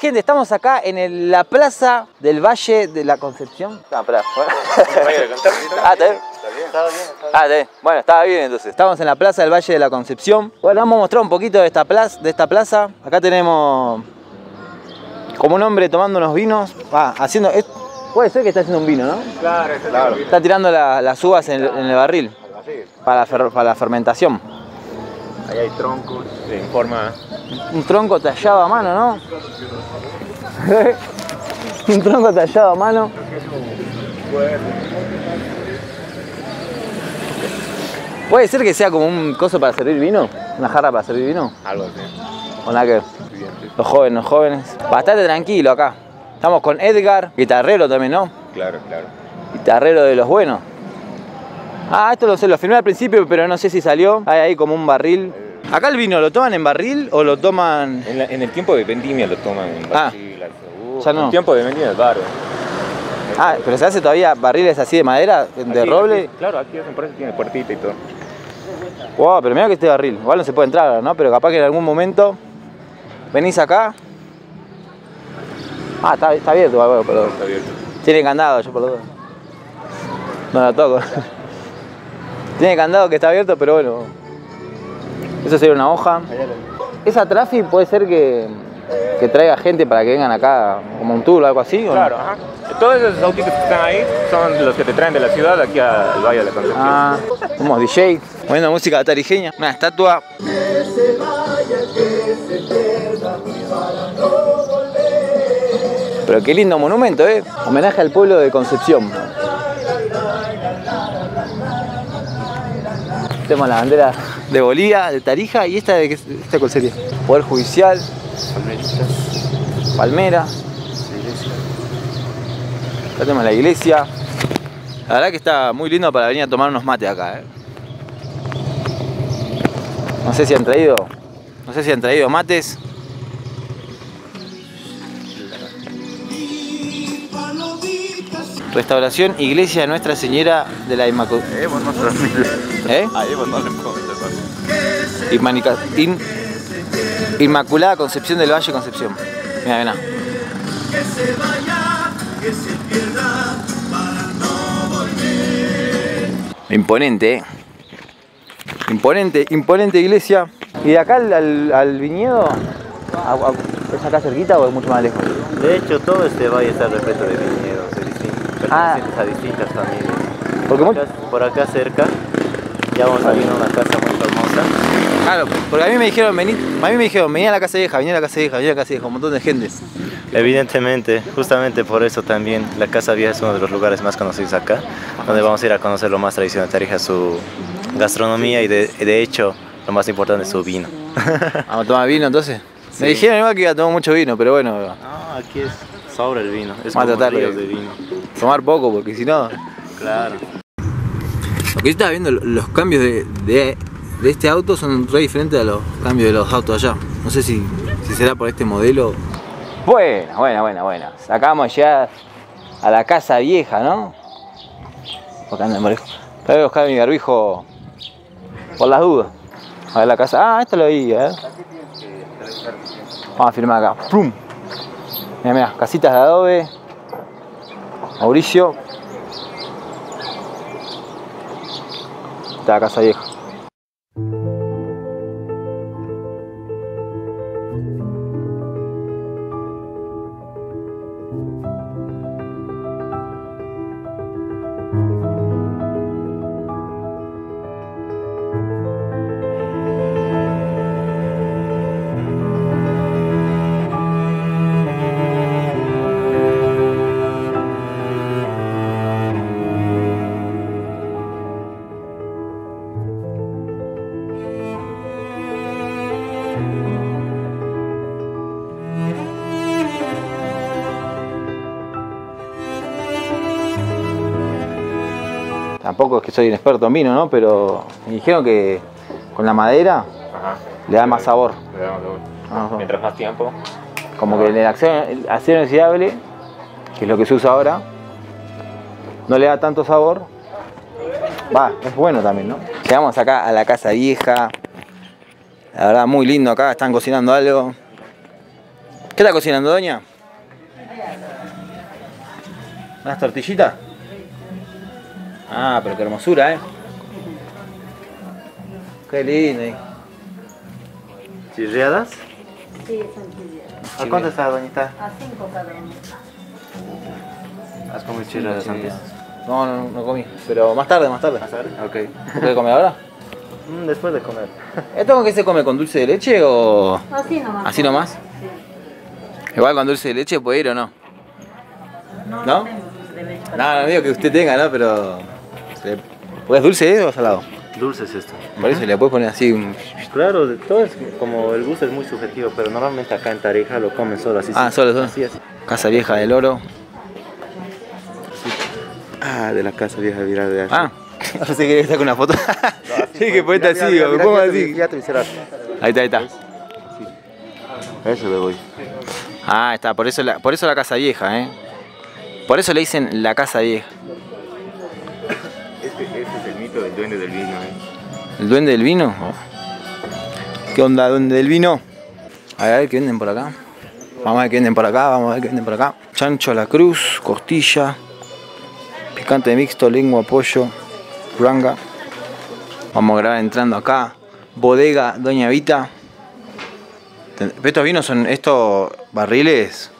gente, estamos acá en el- la plaza del Valle de la Concepción. Ah, pará. ah, ¿está bien? Ah, está bien. Bueno, estaba bien entonces. Estamos en la plaza del Valle de la Concepción. Bueno, vamos a mostrar un poquito de esta plaza. De esta plaza. Acá tenemos como un hombre tomando unos vinos. Ah, haciendo. es- puede ser que está haciendo un vino, ¿no? Claro, claro. Está tirando la- las uvas en el, en el barril para fer- para la fermentación. Ahí hay troncos en forma. Un tronco tallado a mano, ¿no? un tronco tallado a mano. ¿Puede ser que sea como un coso para servir vino? ¿Una jarra para servir vino? Algo así. ¿O nada que. Los jóvenes, los jóvenes. Bastante tranquilo acá. Estamos con Edgar, guitarrero también, ¿no? Claro, claro. Guitarrero de los buenos. Ah, esto lo sé, lo filmé al principio, pero no sé si salió. Hay ahí como un barril. ¿Acá el vino lo toman en barril o lo toman En, la- en el tiempo de vendimia lo toman en Ah. Brasil, uh, Ya no. En el tiempo de vendimia es baro. Ah, pero se hace todavía barriles así de madera, de Aquí- roble. aquí- claro, aquí hacen por eso tiene puertita y todo. Wow, pero mira que este barril. Igual no se puede entrar, ¿no? Pero capaz que en algún momento venís acá. Ah, está, está abierto, bueno, pero Está abierto. tiene candado, yo por lo dudas. No lo toco. Tiene candado que está abierto, pero bueno. Eso sería una hoja. Esa trafi puede ser que, que traiga gente para que vengan acá como un tour o algo así. ¿o no? Claro, ajá. Todos esos autitos que están ahí son los que te traen de la ciudad aquí al Valle de la Concepción. Ah, como DJ, poniendo música tarijeña. Una estatua. Pero qué lindo monumento, ¿eh? Homenaje al pueblo de Concepción. Tenemos la bandera de Bolivia, de Tarija, y esta de esta cuál sería? Poder Judicial, Palmera. Acá tenemos la iglesia. La verdad que está muy lindo para venir a tomar unos mates acá, ¿eh? No sé si han traído. No sé si han traído mates. Restauración Iglesia Nuestra Señora de la Inmaculada. ¿Eh? In- Inmaculada Concepción del Valle Concepción. Mira, mira. Imponente, ¿eh? Imponente, imponente iglesia. ¿Y de acá al, al- al viñedo? a- a- ¿Es acá cerquita o es mucho más lejos? De hecho, todo este valle está repleto de viñedos, distin- Ah. pertenecientes a distintas familias. Porque por, acá, por acá cerca ya vamos a una casa muy famosa. Claro, porque a mí me dijeron, vení, a mí me dijeron, vení a la casa vieja, vení a la casa vieja, vení a la casa vieja, un montón de gente. Evidentemente, justamente por eso también la Casa Vieja es uno de los lugares más conocidos acá, donde vamos a ir a conocer lo más tradicional de Tarija, su gastronomía y de, de hecho lo más importante es su vino. Vamos a tomar vino entonces. Sí. Me dijeron igual que iba a tomar mucho vino, pero bueno, No, aquí es sobre el vino, es Vamos a como tratar de- ríos de vino. tomar poco, porque si no. Claro. Porque yo estaba viendo lo- los cambios de, de- de este auto son re diferentes a los cambios de los autos allá. No sé si, si será por este modelo. Buena, buena, buena, buena. Sacamos ya a la casa vieja, ¿no? Acá anda el. Voy a buscar mi barbijo por las dudas. A ver la casa. Ah, esta lo vi, ¿eh? Vamos a firmar acá. ¡Pum! Mira, mira, casitas de adobe. Mauricio. Esta la casa vieja. Tampoco es que soy un experto en vino, ¿no? Pero me dijeron que con la madera Ajá. le da más sabor. Le damos sabor. Ajá. Mientras más tiempo. Como que el acero, el acero inoxidable, que es lo que se usa ahora, no le da tanto sabor. Va, es bueno también, ¿no? Llegamos acá a la casa vieja. La verdad, muy lindo acá. Están cocinando algo. ¿Qué está cocinando, doña? ¿Unas tortillitas? Ah, pero qué hermosura, ¿eh? Qué lindo. ahí. ¿Chirriadas? Sí, son tibias. ¿A cuánto está, doñita? A cinco cada uno. ¿Has comido chirriadas antes? No, no, no comí. Pero más tarde, más tarde. Ok. ¿Puede comer ahora? Mm, después de comer. ¿Esto con qué se come? ¿Con dulce de leche o...? Así nomás. ¿Así nomás? Sí. Igual con dulce de leche puede ir o no. No, ¿No? No, no digo que usted tenga, ¿no? Pero... ¿Pues es dulce o salado? Dulce es esto. Por eso le puedes poner así un... Claro, todo es como el gusto es muy subjetivo, pero normalmente acá en Tarija lo comen solo así. Ah, solo, solo. Así, así. Casa vieja del oro. Ah, de la casa vieja viral de allá. Ah, no sé que sacar una foto. sí, que ponete así, o me pongo así. Ya te. Ahí está, ahí está. Eso le voy. Ah, está, por eso la, por eso la casa vieja, ¿eh? Por eso le dicen la casa vieja. Este, este es el mito del duende del vino. ¿eh? ¿El duende del vino? Oh. ¿Qué onda, duende del vino? A ver, ¿qué venden por acá? Vamos a ver qué venden por acá, vamos a ver qué venden por acá. Chancho a la cruz, costilla, picante mixto, lengua, pollo, ranga. Vamos a grabar entrando acá. Bodega Doña Vita. Estos vinos son, estos barriles,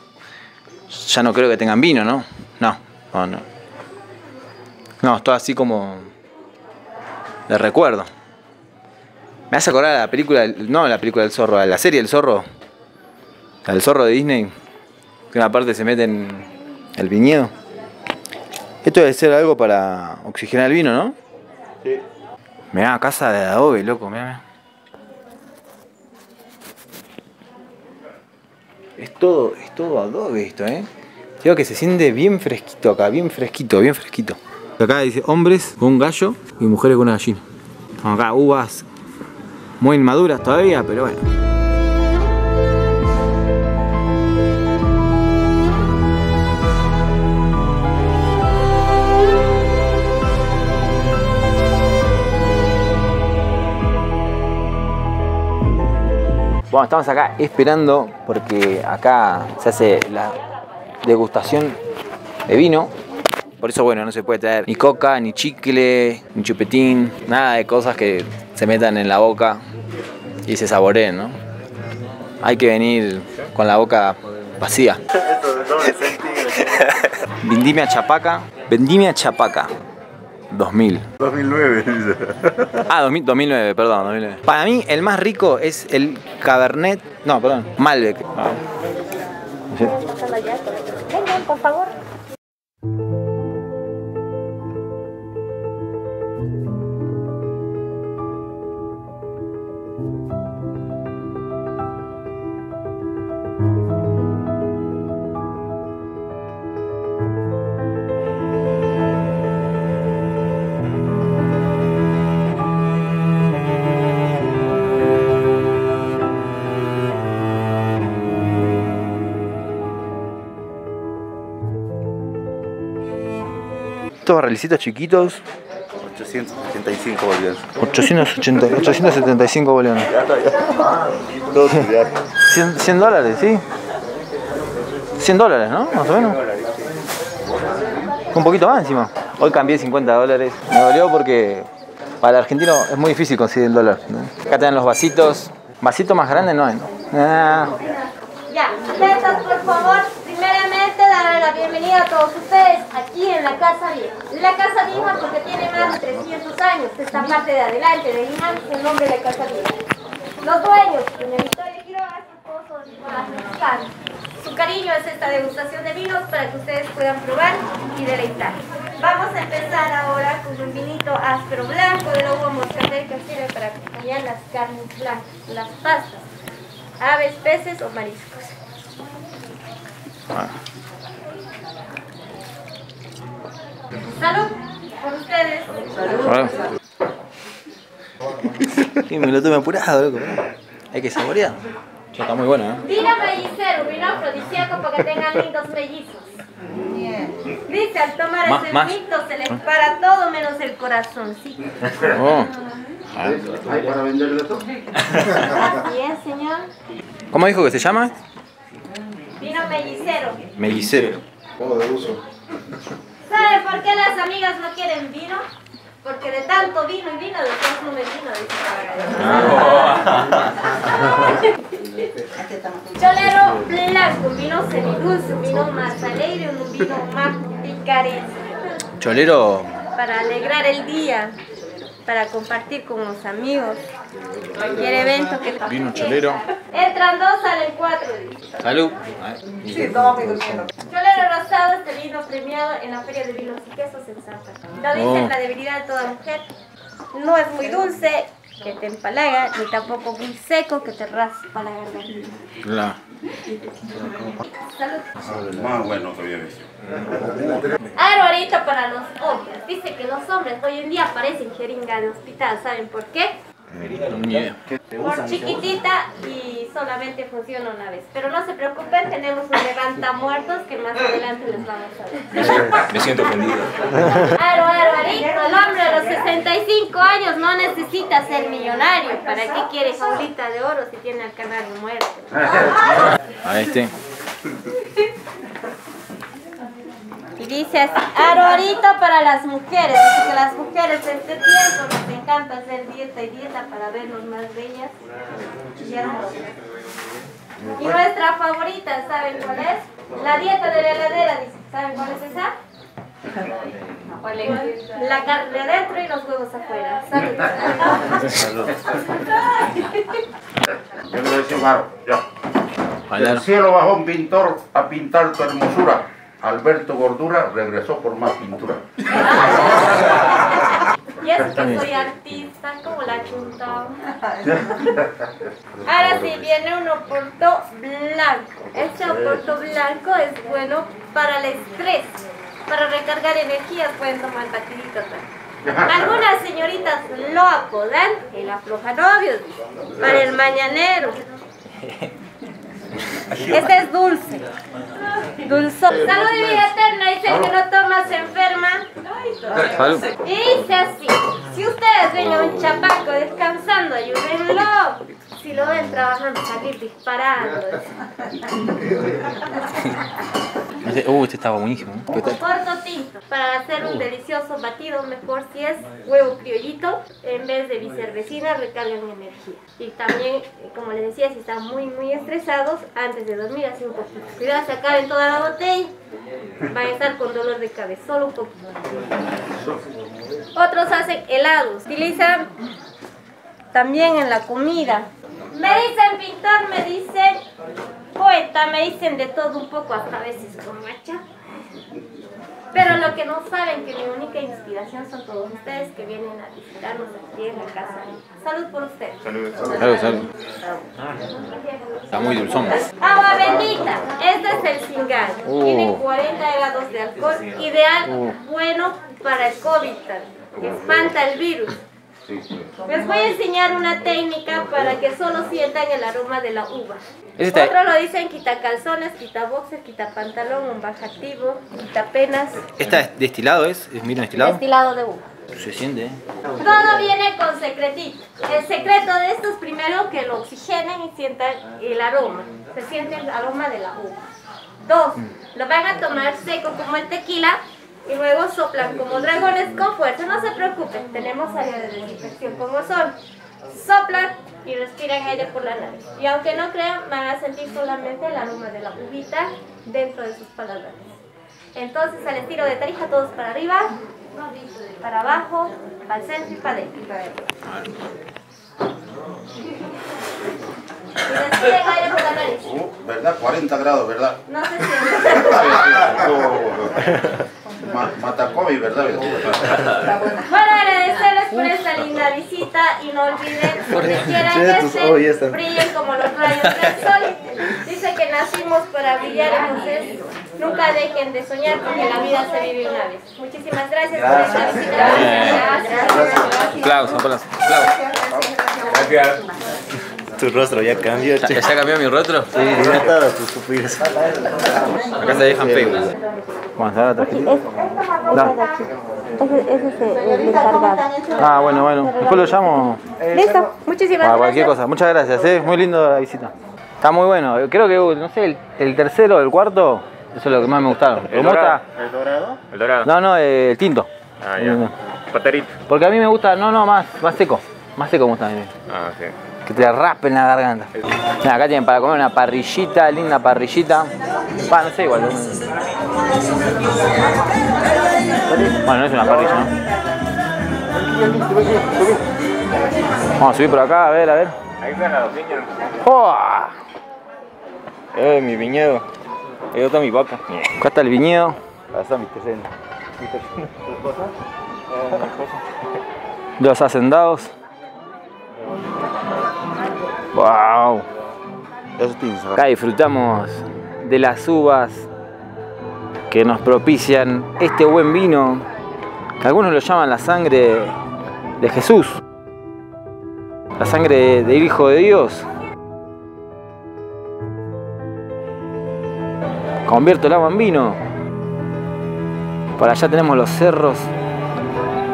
ya no creo que tengan vino, ¿no? No, no, no. No, es todo así como de recuerdo. Me hace acordar a la película, no la película del zorro, a la serie del zorro. Del zorro de Disney. Que una parte se mete en el viñedo. Esto debe ser algo para oxigenar el vino, ¿no? Sí. Mirá, casa de adobe, loco, mirá, mirá. Es todo, es todo adobe esto, ¿eh? Digo que se siente bien fresquito acá, bien fresquito, bien fresquito. Acá dice hombres con un gallo y mujeres con una gallina. Acá uvas muy inmaduras todavía, pero bueno. Bueno, estamos acá esperando porque acá se hace la degustación de vino. Por eso, bueno, no se puede traer ni coca, ni chicle, ni chupetín, nada de cosas que se metan en la boca y se saboreen, ¿no? Hay que venir con la boca vacía. Vendimia Chapaca, Vendimia Chapaca 2000. 2009. Ah, 2000 2009, perdón, 2009. Para mí el más rico es el Cabernet, no, perdón, Malbec. Vengan, por favor. Estos barrilcitos chiquitos, 875 bolivianos. 880, 875 bolivianos. Todo tu viaje. 100, 100 dólares, ¿sí? 100 dólares, ¿no? Más o menos. Un poquito más encima. Hoy cambié 50 dólares. Me dolió porque para el argentino es muy difícil conseguir el dólar. ¿no? Acá te dan los vasitos. Vasito más grande no hay, ¿no? Ah, Ya, por favor, bienvenida a todos ustedes aquí en la Casa Vieja. La Casa Vieja porque tiene más de 300 años, esta parte de adelante de Lima el nombre de la Casa Vieja. Los dueños, doña Victoria Quiroga, su esposo Nicolás. Su cariño es esta degustación de vinos para que ustedes puedan probar y deleitar. Vamos a empezar ahora con un vinito áspero blanco de uva moscatel que sirve para acompañar las carnes blancas, las pastas aves, peces o mariscos. Salud por ustedes. bueno. Sí, me lo tomé apurado, loco. Hay que saborear. Ya está muy bueno, ¿eh? Vino mellicero, vino afrodisíaco para que tengan lindos mellizos. Dice, al tomar Más, ese más. vinito se les para todo menos el corazoncito. Oh. ¿Hay para venderlo todo? Así es, señor. ¿Cómo dijo que se llama? Vino mellicero. Mellicero. Como de uso. ¿Sabe por qué las amigas no quieren vino? Porque de tanto vino y vino, después no me vino, dice Cholero blanco, un vino semidulce, un vino más alegre, un vino más picaresco. Cholero. Para alegrar el día, para compartir con los amigos. Cualquier evento que Vino cholero. Entran dos, salen cuatro. dice. Salud. Cholero rosado, este vino premiado en la Feria de Vinos y Quesos en Santa. Lo dice Oh. la debilidad de toda mujer. No es muy dulce, que te empalaga, ni tampoco muy seco, que te raspa la garganta. La. Salud. Más bueno que había visto. Aro ahorita para los hombres. Dice que los hombres hoy en día parecen jeringa en hospital. ¿Saben por qué? Por chiquitita y solamente funciona una vez. Pero no se preocupen, tenemos un levanta muertos que más adelante les vamos a ver. Me siento ofendido. Aro, aro, arito, el hombre de los 65 años no necesita ser millonario. ¿Para qué quiere jaulita de oro si tiene al canario muerto? A este. Y dice así, aro, arito para las mujeres. Dice que las mujeres de este tiempo encanta hacer dieta y dieta para vernos más bellas y hermosas. Y nuestra favorita, ¿saben cuál es? La dieta de la heladera, dice. ¿Saben cuál es esa? La carne adentro y los huevos afuera. Salud. Yo le voy a decir, Maro, ya. Del cielo bajó un pintor a pintar tu hermosura. Alberto Gordura regresó por más pintura. Y es que soy artista, como la chunta. Ahora sí, viene un oporto blanco. Este oporto blanco es bueno para el estrés. Para recargar energías pueden tomar batidito. Algunas señoritas lo apodan el afloja novios, para el mañanero. Este es dulce. Dulzón. Salud y vida eterna. Dice que no toma se enferma. Salud. Y dice así, si ustedes ven a un chapaco descansando, ayúdenlo. Si lo ven trabajando, salir disparando. Este- Uh, este estaba buenísimo. ¿eh? Corto tinto, para hacer un delicioso batido, mejor si es huevo criollito, en vez de bicervecina, recargan energía. Y también, eh, como les decía, si están muy, muy estresados, antes de dormir, así un poquito. Cuidado, se acaben toda la botella, van a estar con dolor de cabeza, solo un poquito. Otros hacen helados, utilizan también en la comida. Me dicen pintor, me dicen poeta, me dicen de todo un poco, hasta a veces borracha. Pero lo que no saben que mi única inspiración son todos ustedes que vienen a visitarnos aquí en la casa. Salud por ustedes. Salud, salud. Está muy dulzón. Agua bendita. Este es el cingal. Oh. Tiene 40 grados de alcohol. Ideal, bueno para el COVID. Que espanta el virus. Sí, sí. Les voy a enseñar una técnica para que solo sientan el aroma de la uva. Otro lo dicen quita calzones, quita boxes, quita pantalón, un baja activo, quita penas, ¿Esta es destilado es? ¿Es vino destilado? destilado de uva. Se siente, ¿eh? Todo viene con secretito. El secreto de esto es primero que lo oxigenen y sientan el aroma. Se siente el aroma de la uva. Dos, lo van a tomar seco como el tequila y luego soplan como dragones con fuerza. No se preocupen, tenemos área de desinfección como son. Soplan y respiran aire por la nariz. Y aunque no crean, van a sentir solamente el aroma de la uvita dentro de sus palabras. Entonces, al estilo de tarija, todos para arriba, para abajo, para el centro y para adentro. Y respiren aire por la nariz. Uh, ¿Verdad? 40 grados, ¿verdad? No se siente. Ma- Matacovi, ¿verdad? Bueno, agradecerles por esta linda visita y no olviden, donde quieran que Oh, brillen como los rayos del sol. Dice que nacimos para brillar, entonces nunca dejen de soñar porque la vida se vive una vez. Muchísimas gracias por esta visita. Gracias. Aplausos, aplausos. Gracias. Tu rostro ya cambió, che. ¿Ya cambió mi rostro? Sí, ya todas tus pupilas. Acá se dejan pego. Vamos a dar la tarjetita. Ese es el encargado. Ah, bueno, bueno. Después lo llamo Listo, muchísimas para cualquier gracias. cosa. Muchas gracias, ¿eh? Muy lindo la visita. Está muy bueno. Creo que, no sé, el, el tercero o el cuarto, eso es lo que más me gustaron. ¿El ¿Cómo dorado? está? ¿El dorado? El dorado. No, no, el tinto. Ah, ya. Paterito. Porque a mí me gusta, no, no, más, más seco. Más seco me gusta a mí. Ah, sí. Que te raspen la garganta. Mira, acá tienen para comer una parrillita, linda parrillita. No sé, igual. Bueno, no es una parrilla, ¿no? Vamos a subir por acá, a ver, a ver. Ahí están las. ¡Oh! Eh, mi viñedo. Ahí está mi vaca. Acá está el viñedo. Ahí está mi terreno. Mi terreno. ¿Tu esposa? Eh, mi esposa. Los hacendados. ¡Wow! Acá disfrutamos de las uvas que nos propician este buen vino, que algunos lo llaman la sangre de Jesús, la sangre del Hijo de Dios. Convierto el agua en vino. Por allá tenemos los cerros,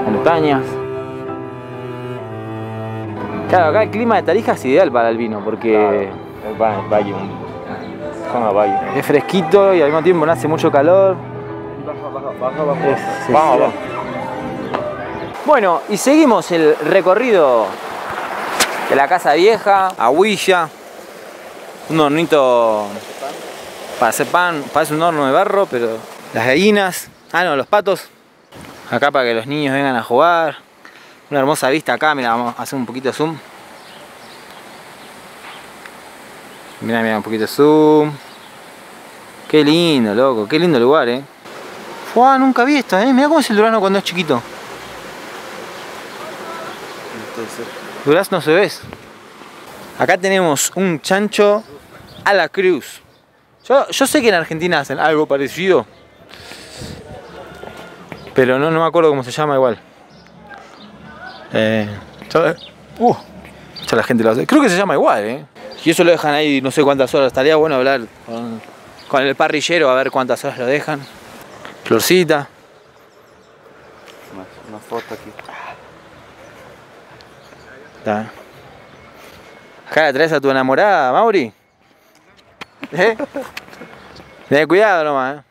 montañas. Claro, acá el clima de Tarija es ideal para el vino porque valle, zona valle. es fresquito y al mismo tiempo no hace mucho calor. Es- sí, Vamos, sí. vamos. Bueno, y seguimos el recorrido de la casa vieja a Huilla. Un hornito para hacer pan, parece un horno de barro, pero las gallinas, ah no, los patos. Acá para que los niños vengan a jugar. Una hermosa vista acá, mira, vamos a hacer un poquito de zoom. Mira, mira, un poquito de zoom. Qué lindo, loco, qué lindo lugar, eh. Fua, nunca vi esto, eh. Mira cómo es el durazno cuando es chiquito. Durazno se ves. Acá tenemos un chancho a la cruz. Yo, yo sé que en Argentina hacen algo parecido. Pero no, no me acuerdo cómo se llama igual. Eh, yo- uh, ya la gente lo hace. Creo que se llama igual, eh. Y eso lo dejan ahí no sé cuántas horas. Estaría bueno hablar con, con el parrillero a ver cuántas horas lo dejan. Florcita. Una, una foto aquí. Está. Acá la traes a tu enamorada, Mauri. ¿Eh? Ten cuidado nomás, eh.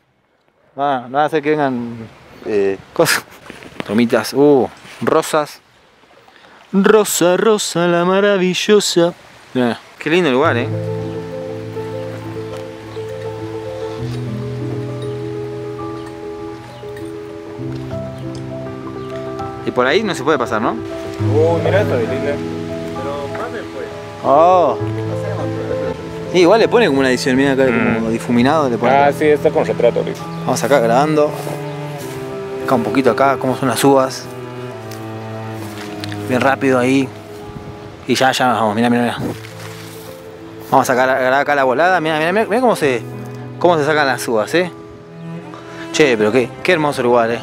No, no va a hacer que vengan Eh, cosas. Tomitas, uh, rosas. Rosa, rosa, la maravillosa. Mirá, qué lindo lugar, eh. Y por ahí no se puede pasar, ¿no? Uh, mira esto de Lila. Pero más después. Oh. Sí, igual le pone como una edición, mira acá como difuminado, le pone. Ah, sí, está con retrato ahorita. Vamos acá grabando. Acá un poquito acá, cómo son las uvas. Bien rápido ahí. Y ya, ya vamos, mira, mira, mira. Vamos a sacar acá la volada, mira, mira, mira, cómo se. cómo se sacan las uvas, eh. Che, pero qué, qué hermoso lugar, eh.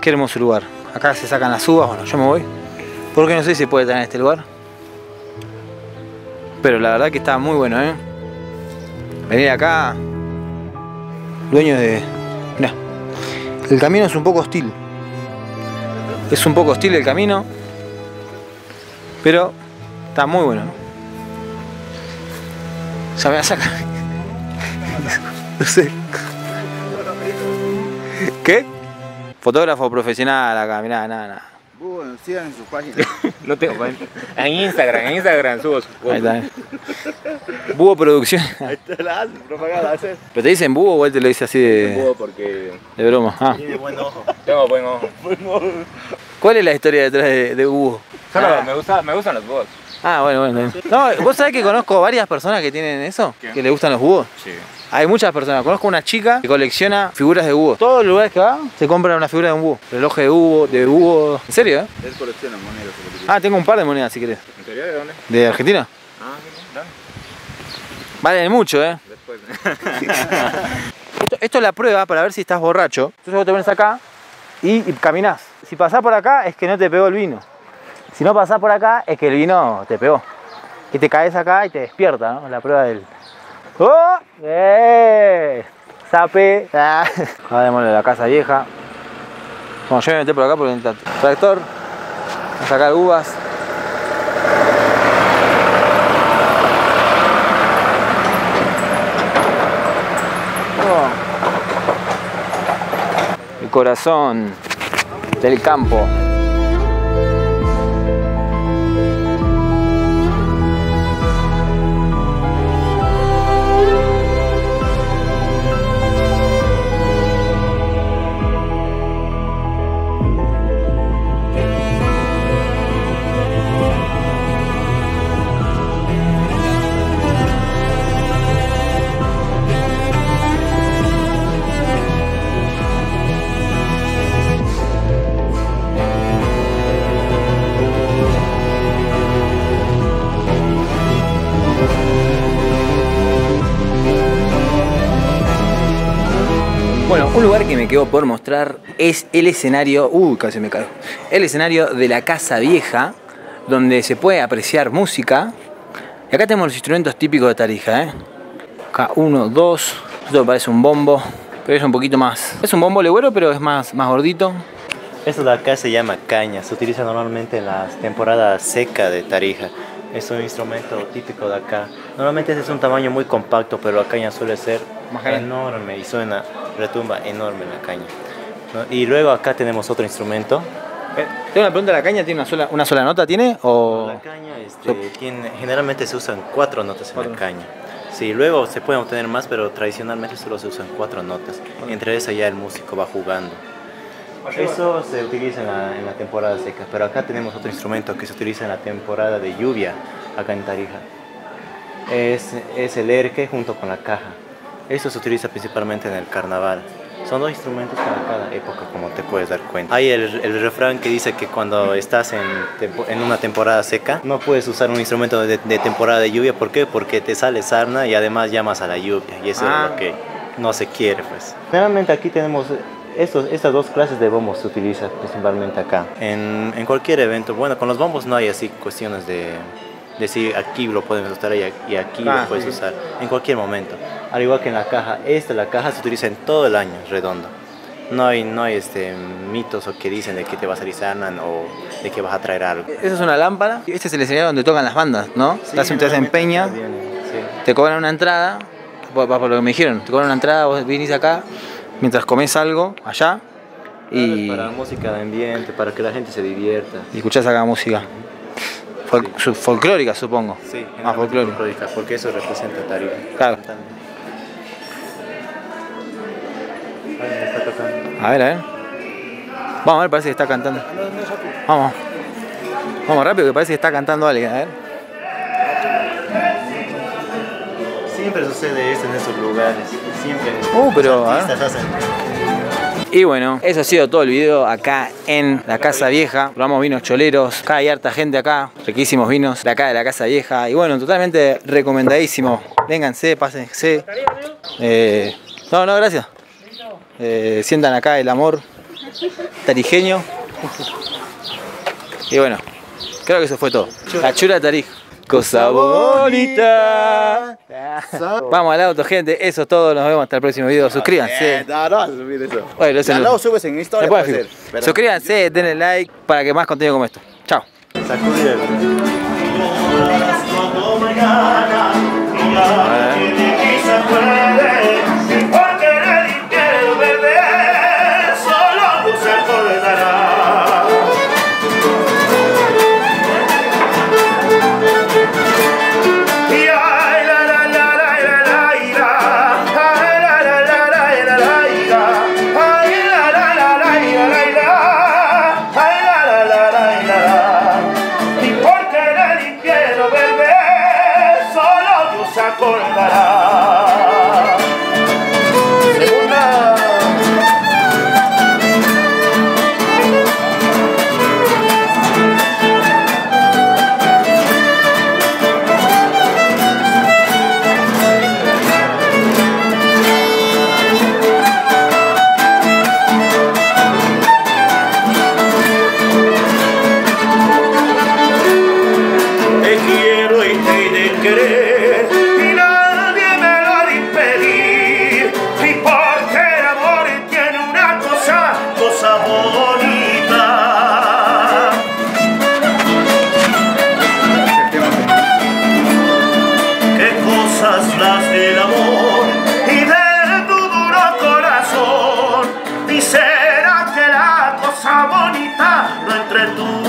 Qué hermoso lugar. Acá se sacan las uvas, bueno, yo me voy. Porque no sé si puede en este lugar. Pero la verdad que está muy bueno, ¿eh? Venir acá. Dueño de. Mirá. El camino es un poco hostil. Es un poco hostil el camino. Pero está muy bueno. Ya me va a sacar. No sé. ¿Qué? Fotógrafo profesional acá, mirá, nada, nada. Bueno, sigan en su página. No tengo cuenta. En Instagram, en Instagram subo sus Ahí fotos. está. Búho Producción. Te la hacen, propaganda. ¿Pero te dicen búho o él te lo dice así de, Subo porque de broma? Ah. Tiene buen ojo. tengo buen ojo. ¿Cuál es la historia detrás de, de búho? Solo me, gusta, me gustan los bots. Ah, bueno, bueno. No, vos sabés que conozco varias personas que tienen eso, ¿Qué? que le gustan los búhos. Sí. Hay muchas personas. Conozco una chica que colecciona figuras de búhos. Todos los lugares que va se compra una figura de un búho. Reloj de búho, de búho. ¿En serio, eh? Él colecciona monedas. Ah, tengo un par de monedas si querés. ¿En serio? ¿De dónde? ¿De Argentina? Ah, dale. Valen mucho, eh. Después. Esto, esto es la prueba para ver si estás borracho. Entonces vos te pones acá y, y caminás. Si pasás por acá es que no te pegó el vino. Si no pasás por acá es que el vino te pegó. Y te caes acá y te despierta, ¿no? La prueba del... ¡Oh! ¡Eh! ¡Sape! Ah. Ahora la casa vieja. Bueno, yo me metí por acá por el tractor. A sacar uvas. Oh. El corazón del campo. Bueno, un lugar que me quedó por mostrar es el escenario. Uy, casi me caigo. El escenario de la Casa Vieja, donde se puede apreciar música. Acá tenemos los instrumentos típicos de Tarija, ¿eh? Acá uno, dos. Esto parece un bombo, pero es un poquito más. Es un bombo legüero, pero es más, más gordito. Esto de acá se llama caña, se utiliza normalmente en las temporadas secas de Tarija. Es un instrumento típico de acá. Normalmente es un tamaño muy compacto, pero la caña suele ser Enorme y suena, retumba enorme la caña. ¿no? Y luego acá tenemos otro instrumento. Eh, Tengo una pregunta, ¿la caña tiene una sola, una sola nota? ¿Tiene? O... La caña este, tiene, generalmente se usan cuatro notas en la caña. Sí, luego se pueden obtener más, pero tradicionalmente solo se usan cuatro notas. Entre esas ya el músico va jugando. Eso se utiliza en la, en la temporada seca, pero acá tenemos otro instrumento que se utiliza en la temporada de lluvia, acá en Tarija. Es, es el erque junto con la caja. Esto se utiliza principalmente en el carnaval. Son dos instrumentos para cada época, como te puedes dar cuenta. Hay el, el refrán que dice que cuando estás en, una temporada seca, no puedes usar un instrumento de, de temporada de lluvia. ¿Por qué? Porque te sale sarna y además llamas a la lluvia. Y eso Ah. es lo que no se quiere, pues. Generalmente aquí tenemos estos, estas dos clases de bombos se utilizan principalmente acá. En, en cualquier evento, bueno, con los bombos no hay así cuestiones de decir aquí lo puedes usar y aquí, y aquí Ah, lo puedes sí. usar en cualquier momento. Al igual que en la caja, esta la caja se utiliza en todo el año redondo. No hay, no hay este, mitos o que dicen de que te va a sarna o de que vas a traer algo. Esa es una lámpara. Este es el escenario donde tocan las bandas, ¿no? te hacen, te hacen peña, Sí. te cobran una entrada, por, por lo que me dijeron, te cobran una entrada, vos vinís acá, mientras comes algo allá y, Para música de ambiente, para que la gente se divierta. y escuchás acá música. Fol- su- folclórica, supongo. Sí, Más generalmente folclórica. folclórica, porque eso representa Tarija. Claro. A ver, a ver. Vamos a ver, parece que está cantando. Vamos. Vamos rápido, que parece que está cantando alguien. A ver. Siempre sucede esto en esos lugares. Siempre. Uh, pero. Y bueno, eso ha sido todo el video acá en la Casa Vieja. Probamos vinos choleros. Acá hay harta gente acá. Riquísimos vinos de acá de la Casa Vieja. Y bueno, totalmente recomendadísimo. Vénganse, pásense. Eh, no, no, gracias. Eh, sientan acá el amor tarijeño. Y bueno, Creo que eso fue todo. La chula de Tarija. Cosa bonita. Vamos al auto, gente. Eso es todo. Nos vemos hasta el próximo video. Suscríbanse. No, no a subir eso. Oye, lo subes en pero- Suscríbanse, denle like para que más contenido como esto. Chao. Solo cosa bonita no entre tú